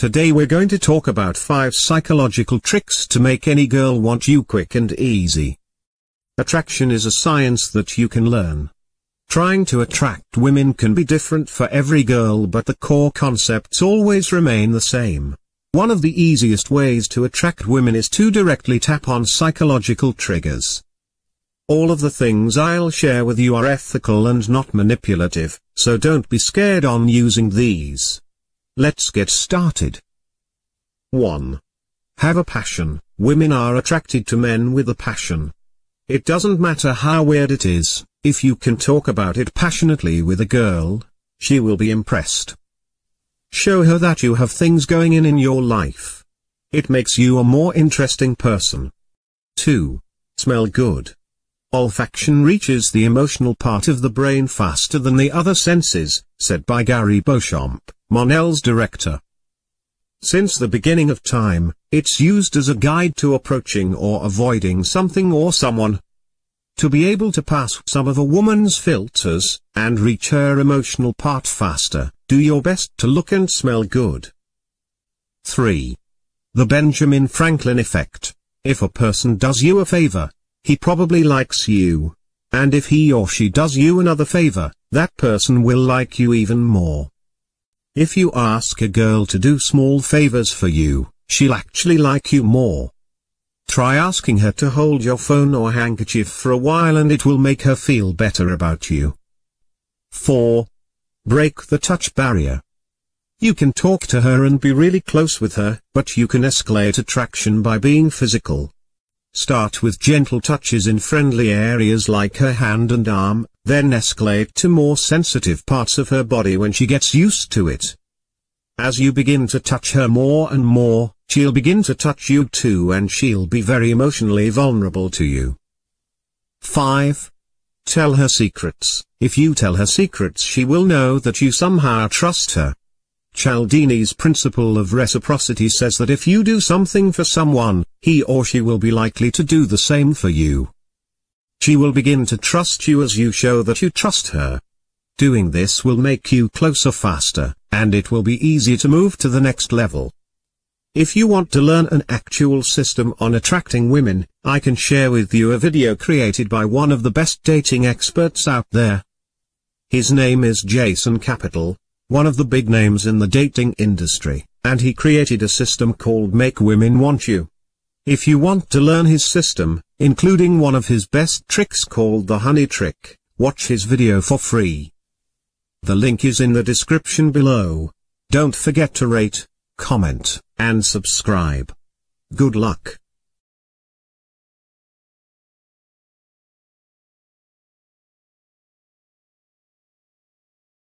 Today we're going to talk about 5 psychological tricks to make any girl want you quick and easy. Attraction is a science that you can learn. Trying to attract women can be different for every girl but the core concepts always remain the same. One of the easiest ways to attract women is to directly tap on psychological triggers. All of the things I'll share with you are ethical and not manipulative, so don't be scared on using these. Let's get started. 1. Have a passion. Women are attracted to men with a passion. It doesn't matter how weird it is, if you can talk about it passionately with a girl, she will be impressed. Show her that you have things going in in your life. It makes you a more interesting person. 2. Smell good. Olfaction reaches the emotional part of the brain faster than the other senses, said by Gary Beauchamp. Monell's director. Since the beginning of time, it's used as a guide to approaching or avoiding something or someone. To be able to pass some of a woman's filters, and reach her emotional part faster, do your best to look and smell good. 3. The Benjamin Franklin Effect. If a person does you a favor, he probably likes you. And if he or she does you another favor, that person will like you even more. If you ask a girl to do small favors for you, she'll actually like you more. Try asking her to hold your phone or handkerchief for a while and it will make her feel better about you. 4. Break the touch barrier. You can talk to her and be really close with her, but you can escalate attraction by being physical. Start with gentle touches in friendly areas like her hand and arm, then escalate to more sensitive parts of her body when she gets used to it. As you begin to touch her more and more, she'll begin to touch you too and she'll be very emotionally vulnerable to you. 5. Tell her secrets. If you tell her secrets she will know that you somehow trust her. Cialdini's principle of reciprocity says that if you do something for someone, he or she will be likely to do the same for you. She will begin to trust you as you show that you trust her. Doing this will make you closer faster, and it will be easier to move to the next level. If you want to learn an actual system on attracting women, I can share with you a video created by one of the best dating experts out there. His name is Jason Capital, one of the big names in the dating industry, and he created a system called Make Women Want You. If you want to learn his system, including one of his best tricks called the honey trick, watch his video for free. The link is in the description below. Don't forget to rate, comment, and subscribe. Good luck.